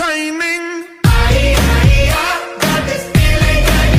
time.